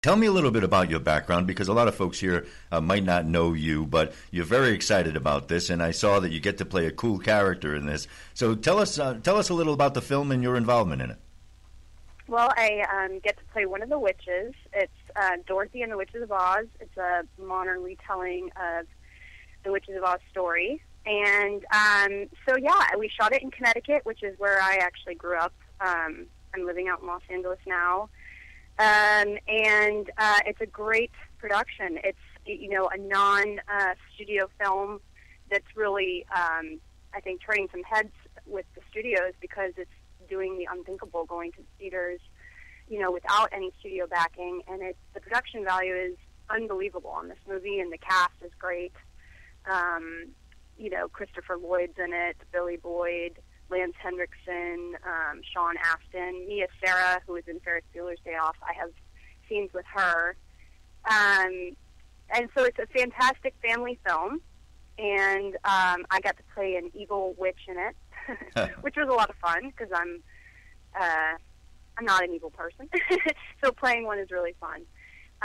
Tell me a little bit about your background because a lot of folks here uh, might not know you, but you're very excited about this, and I saw that you get to play a cool character in this. So tell us, uh, tell us a little about the film and your involvement in it. Well, I um, get to play one of the witches. It's uh, Dorothy and the Witches of Oz. It's a modern retelling of the Witches of Oz story. And um, so, yeah, we shot it in Connecticut, which is where I actually grew up. Um, I'm living out in Los Angeles now. Um, and uh, it's a great production. It's, you know, a non uh, studio film that's really, um, I think, turning some heads with the studios because it's doing the unthinkable, going to the theaters, you know, without any studio backing. And it's, the production value is unbelievable on this movie, and the cast is great. Um, you know, Christopher Lloyd's in it, Billy Boyd, Lance Henriksen, um, Sean Astin, Mia Sara, who is in Ferris Bueller's Day Off. I have scenes with her. Um, and so it's a fantastic family film. And um, I got to play an evil witch in it, which was a lot of fun because I'm uh, I'm not an evil person. so playing one is really fun.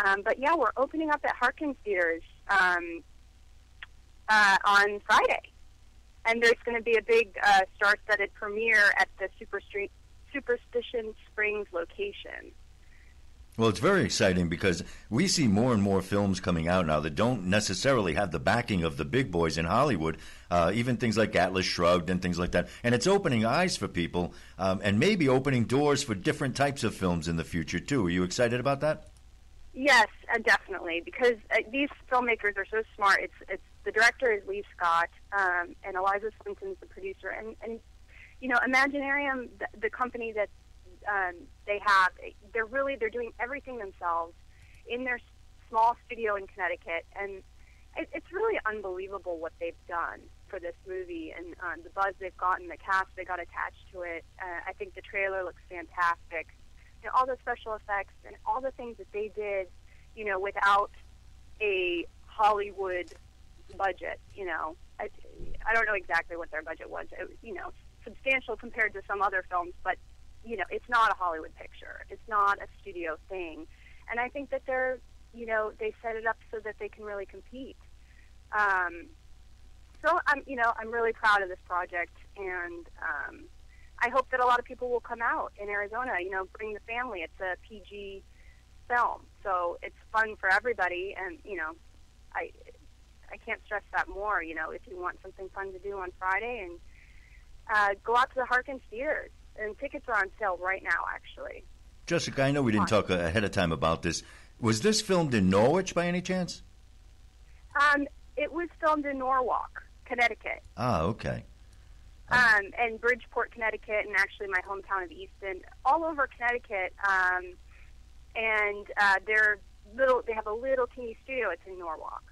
Um, but yeah, we're opening up at Harkins Theaters um, uh, on Friday and there's going to be a big uh, star-studded premiere at the Super Street, Superstition Springs location. Well, it's very exciting because we see more and more films coming out now that don't necessarily have the backing of the big boys in Hollywood, uh, even things like Atlas Shrugged and things like that. And it's opening eyes for people um, and maybe opening doors for different types of films in the future, too. Are you excited about that? Yes, uh, definitely, because uh, these filmmakers are so smart. It's it's the director is Leigh Scott, um, and Eliza Swenson's the producer. And, and you know, Imaginarium, the, the company that um, they have, they're really they're doing everything themselves in their small studio in Connecticut, and it, it's really unbelievable what they've done for this movie and um, the buzz they've gotten, the cast they got attached to it. Uh, I think the trailer looks fantastic. Know, all the special effects and all the things that they did, you know, without a Hollywood budget. You know, I, I don't know exactly what their budget was. It, you know, substantial compared to some other films, but you know, it's not a Hollywood picture. It's not a studio thing, and I think that they're, you know, they set it up so that they can really compete. Um, so I'm, you know, I'm really proud of this project, and um, I hope that a lot of people will come out in Arizona. You know, bring the family. It's a PG film, so it's fun for everybody, and you know, I I can't stress that more. You know, if you want something fun to do on Friday, and uh, go out to the Harkins Theaters, and tickets are on sale right now, actually. Jessica, I know we didn't talk ahead of time about this. Was this filmed in Norwich by any chance? Um, it was filmed in Norwalk, Connecticut. Ah, okay. Um, and Bridgeport, Connecticut, and actually my hometown of Easton, all over Connecticut. Um, and uh, they're little. They have a little teeny studio. It's in Norwalk.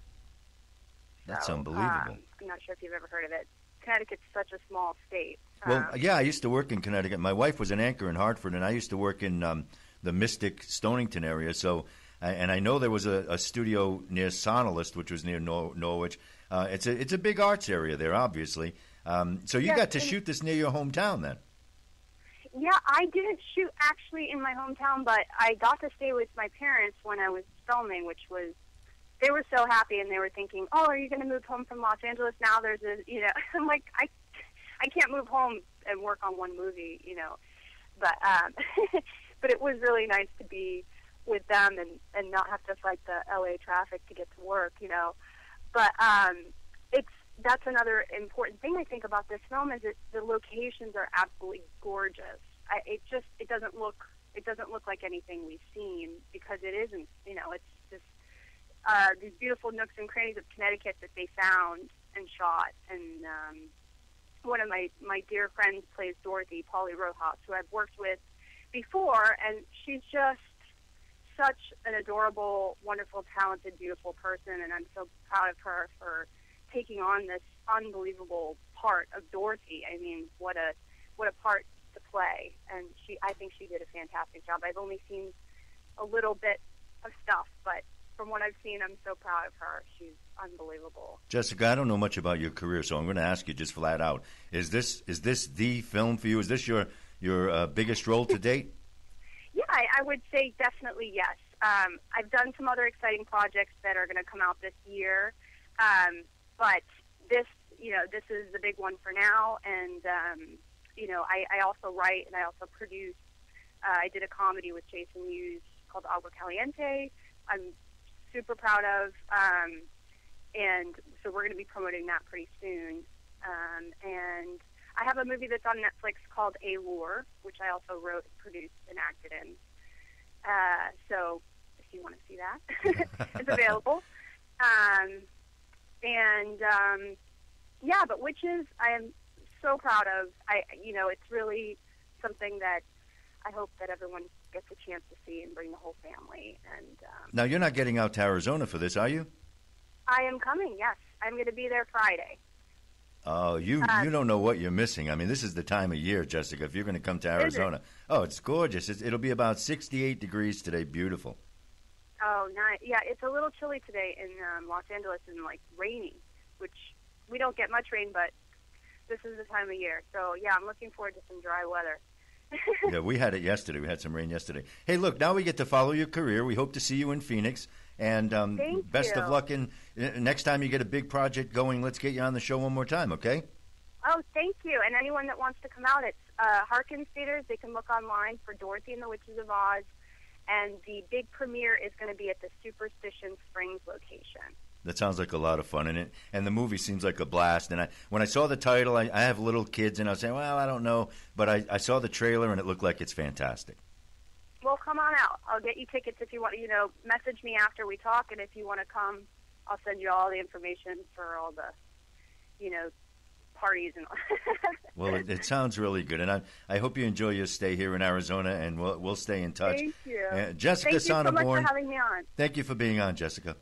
That's so, unbelievable. Um, I'm not sure if you've ever heard of it. Connecticut's such a small state. Well, Um, yeah, I used to work in Connecticut. My wife was an anchor in Hartford, and I used to work in um, the Mystic Stonington area. So, uh, and I know there was a, a studio near Sonalysts, which was near Nor- Norwich. Uh, it's a it's a big arts area there, obviously. Um, so you Yes, got to shoot this near your hometown, then. Yeah, I didn't shoot actually in my hometown, but I got to stay with my parents when I was filming, which was they were so happy and they were thinking, "Oh, are you going to move home from Los Angeles now?" There's a, you know, I'm like, I, I can't move home and work on one movie, you know, but um, but it was really nice to be with them and and not have to fight the LA traffic to get to work, you know, but um, it's that's another important thing I think about this film is that the locations are absolutely gorgeous. I, it just it doesn't look it doesn't look like anything we've seen because it isn't. You know, it's uh, these beautiful nooks and crannies of Connecticut that they found and shot. And um, one of my my dear friends plays Dorothy, Paulie Rojas, who I've worked with before, and she's just such an adorable, wonderful, talented, beautiful person, and I'm so proud of her for taking on this unbelievable part of Dorothy. I mean, what a what a part to play, and she I think she did a fantastic job. I've only seen a little bit of stuff, but from what I've seen, I'm so proud of her. She's unbelievable. Jessica, I don't know much about your career, so I'm going to ask you just flat out: Is this is this the film for you? Is this your your uh, biggest role to date? Yeah, I, I would say definitely yes. um, I've done some other exciting projects that are going to come out this year, um, but this, you know, this is the big one for now. And um, you know, I, I also write and I also produce. Uh, I did a comedy with Jason Mewes called Agua Caliente. I'm super proud of, um, and so we're going to be promoting that pretty soon. Um, and I have a movie that's on Netflix called Allure, which I also wrote, produced, and acted in. Uh, so if you want to see that, it's available. Um, and um, yeah, but Witches, I am so proud of. I, you know, it's really something that I hope that everyone gets a chance to see and bring the whole family. And um, Now you're not getting out to Arizona for this, are you? I am coming. Yes, I'm going to be there Friday. Oh, you Uh, you don't know what you're missing. I mean, this is the time of year, Jessica. If you're going to come to Arizona, oh, it's gorgeous. It's, it'll be about 68 degrees today. Beautiful. Oh, nice. Yeah, it's a little chilly today in um, Los Angeles and like rainy, which we don't get much rain, but this is the time of year. So yeah, I'm looking forward to some dry weather. Yeah, we had it yesterday. We had some rain yesterday. Hey, look, now we get to follow your career. We hope to see you in Phoenix. And um, Thank best you. of luck. And uh, next time you get a big project going, let's get you on the show one more time, okay? Oh, thank you. And anyone that wants to come out, it's uh, Harkins Theaters. They can look online for Dorothy and the Witches of Oz. And the big premiere is going to be at the Superstition Springs location. That sounds like a lot of fun, and it and the movie seems like a blast. And I, when I saw the title, I, I have little kids, and I was saying, well, I don't know, but I, I saw the trailer, and it looked like it's fantastic. Well, come on out. I'll get you tickets if you want. You know, message me after we talk, and if you want to come, I'll send you all the information for all the, you know, parties and. Well, it, it sounds really good, and I, I hope you enjoy your stay here in Arizona, and we'll we'll stay in touch. Thank you. Uh, Jessica Thank you so much for having me on. thank you for being on, Jessica.